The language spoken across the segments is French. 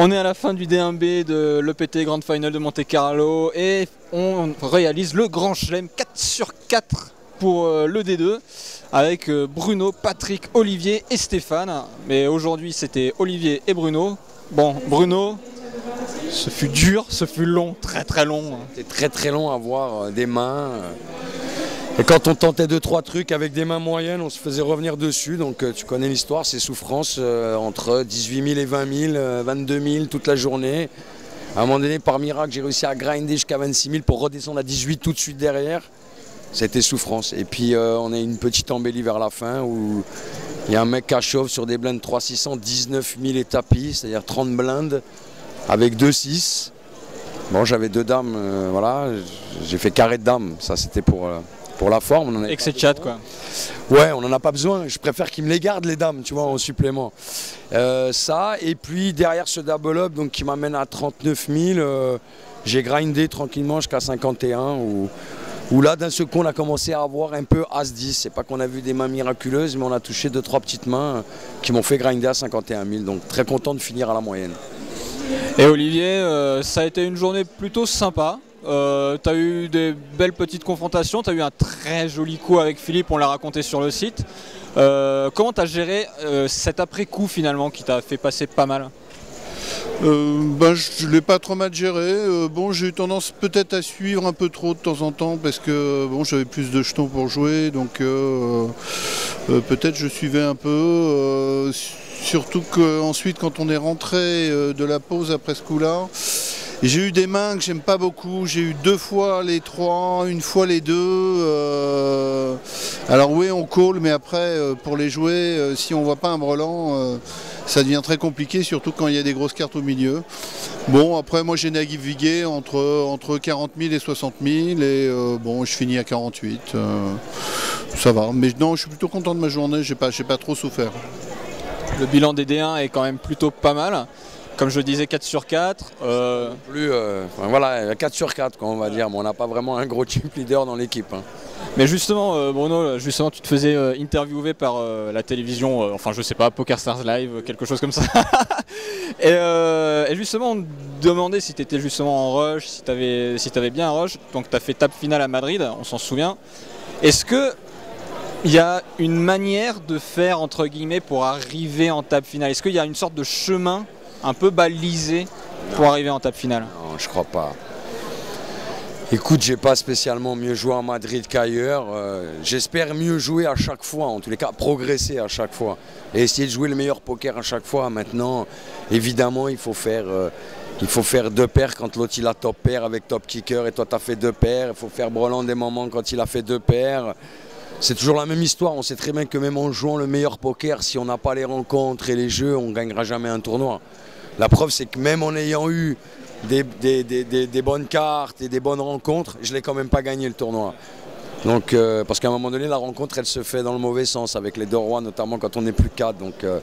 On est à la fin du D1B de l'EPT Grand Final de Monte Carlo et on réalise le grand chelem 4 sur 4 pour euh, le D2 avec euh, Bruno, Patrick, Olivier et Stéphane. Mais aujourd'hui c'était Olivier et Bruno. Bon, Bruno, ce fut dur, ce fut long, très très long. C'était très très long à voir euh, des mains. Et quand on tentait deux trois trucs avec des mains moyennes, on se faisait revenir dessus. Donc tu connais l'histoire, c'est souffrance entre 18 000 et 20 000, 22 000 toute la journée. À un moment donné, par miracle, j'ai réussi à grinder jusqu'à 26 000 pour redescendre à 18 tout de suite derrière. C'était souffrance. Et puis euh, on a une petite embellie vers la fin où il y a un mec qui chauffe sur des blindes 3600, 19 000 et tapis, c'est-à-dire 30 blindes avec 2-6. Bon, j'avais deux dames, euh, voilà, j'ai fait carré de dames, ça c'était pour, euh, pour la forme. On Excès de chat quoi. Ouais, on n'en a pas besoin, je préfère qu'ils me les gardent les dames, tu vois, en supplément. ça, et puis derrière ce double up donc, qui m'amène à 39 000, j'ai grindé tranquillement jusqu'à 51 ou où là d'un seul coup on a commencé à avoir un peu As-10. C'est pas qu'on a vu des mains miraculeuses, mais on a touché deux trois petites mains qui m'ont fait grinder à 51 000. Donc très content de finir à la moyenne. Et Olivier, euh, ça a été une journée plutôt sympa. Euh, tu as eu des belles petites confrontations, tu as eu un très joli coup avec Philippe, on l'a raconté sur le site. Euh, comment tu as géré cet après-coup finalement qui t'a fait passer pas mal? Euh, ben, je l'ai pas trop mal géré. Euh, bon, j'ai eu tendance peut-être à suivre un peu trop de temps en temps parce que bon, j'avais plus de jetons pour jouer, donc euh, peut-être je suivais un peu. surtout qu'ensuite, quand on est rentré de la pause après ce coup-là, j'ai eu des mains que j'aime pas beaucoup. J'ai eu deux fois les trois, une fois les deux. alors oui, on call, mais après, pour les jouer, si on voit pas un brelan ça devient très compliqué, surtout quand il y a des grosses cartes au milieu. Bon, après, moi j'ai navigué entre, entre 40 000 et 60 000, et euh, bon, je finis à 48. Euh, ça va. Mais non, je suis plutôt content de ma journée, j'ai pas, pas trop souffert. Le bilan des D1 est quand même plutôt pas mal. Comme je disais, 4 sur 4. Euh, Plus, voilà, 4 sur 4, on va dire. Mais on n'a pas vraiment un gros team leader dans l'équipe. Hein. Mais justement, euh, Bruno, justement, tu te faisais euh, interviewer par euh, la télévision, enfin je sais pas, Poker Stars Live, quelque chose comme ça. et, justement, on demandait si tu étais justement en rush, si tu avais, si avais bien un rush. Donc tu as fait table finale à Madrid, on s'en souvient. Est-ce que il y a une manière de faire entre guillemets pour arriver en table finale? Est-ce qu'il y a une sorte de chemin un peu balisé pour arriver en table finale Non, je crois pas. Écoute, j'ai pas spécialement mieux joué à Madrid qu'ailleurs. Euh, j'espère mieux jouer à chaque fois, en tous les cas, progresser à chaque fois. Et essayer de jouer le meilleur poker à chaque fois. Maintenant, évidemment, il faut faire, euh, il faut faire deux paires quand l'autre il a top pair avec top kicker et toi tu as fait deux paires. Il faut faire brelan des moments quand il a fait deux paires. C'est toujours la même histoire. On sait très bien que même en jouant le meilleur poker, si on n'a pas les rencontres et les jeux, on ne gagnera jamais un tournoi. La preuve, c'est que même en ayant eu des, bonnes cartes et des bonnes rencontres, je l'ai quand même pas gagné le tournoi. Donc, euh, parce qu'à un moment donné, la rencontre, elle se fait dans le mauvais sens, avec les deux rois, notamment quand on n'est plus quatre. Donc, euh,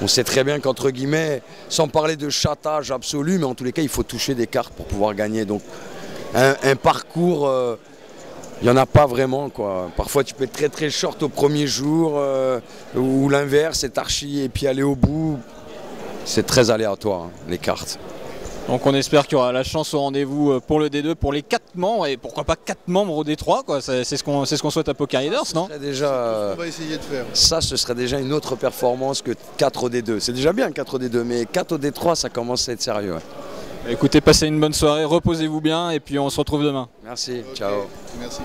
on sait très bien qu'entre guillemets, sans parler de chatage absolu, mais en tous les cas, il faut toucher des cartes pour pouvoir gagner. Donc, un, parcours, euh, il n'y en a pas vraiment. Quoi. Parfois, tu peux être très très short au premier jour, ou l'inverse, c'est archi, et puis aller au bout. C'est très aléatoire, hein, les cartes. Donc on espère qu'il y aura la chance au rendez-vous euh, pour le D2 pour les 4 membres et pourquoi pas 4 membres au D3 quoi. C'est ce qu'on ce qu'on souhaite à Poker Leaders, non déjà, On va essayer de faire. Ça ce serait déjà une autre performance que 4 au D2. C'est déjà bien 4 au D2 mais 4 au D3 ça commence à être sérieux. Écoutez, passez une bonne soirée, reposez-vous bien et puis on se retrouve demain. Merci, ciao. Merci